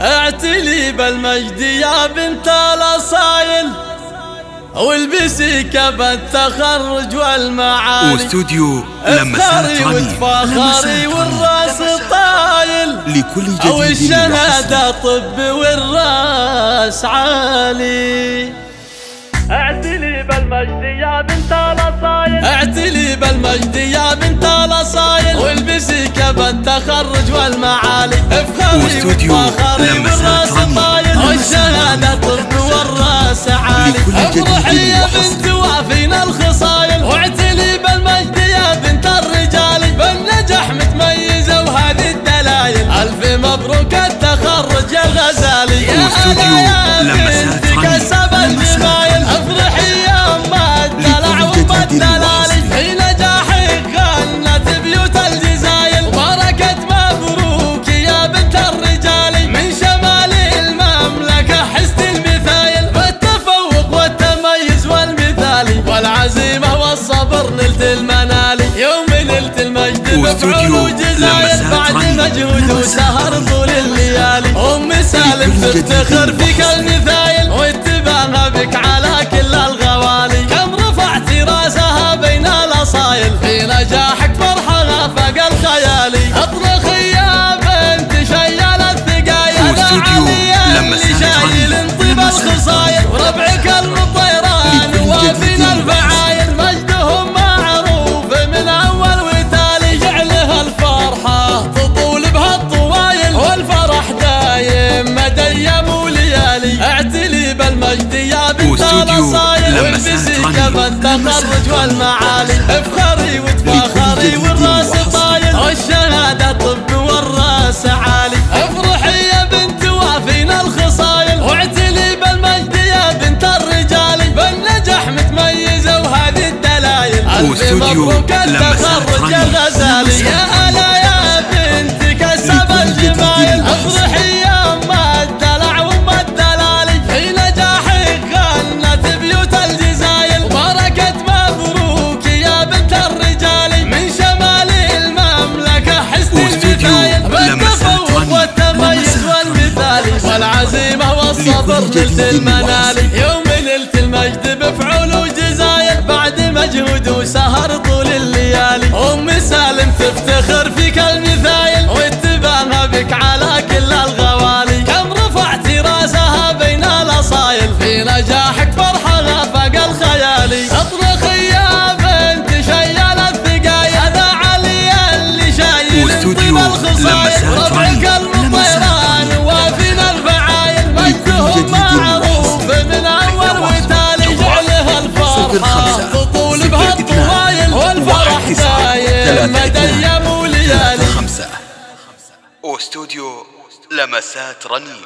اعتلي بالمجد يا بنت الاصايل والبسي كب التخرج والمعالي. واستوديو لمسات وتفاخري والراس طايل. لكل جديد أو الشهادة طب والراس عالي. اعتلي بالمجد يا بنت الاصايل. اعتلي بالمجد يا بنت الاصايل. والمعالي افخري المجد بفعول وجزايل بعد مجهود وسهر طول الليالي. أم سالم تفتخر فيك المثايل واتباعها بك على كل الغوالي. كم رفعتي رأسها بين الأصايل. في نجاحك بالمجد يا بنت الاصايل والبسي سهرت كب التخرج والمعالي. افخري وتفاخري والراس طايل. والشهادة طب والراس عالي. افرحي يا بنت وافينا الخصايل. واعتلي بالمجد يا بنت الرجال. بالنجح متميزة وهذه الدلايل الف مبروك التخرج سهرت يا غزالي يا هلا يا والعزيمة والصبر نلت جديد المنالي يوم نلت المجد بفعول وجزايل بعد مجهود وسهر طول الليالي. أم سالم تفتخر فيك واستوديو لمسات رنين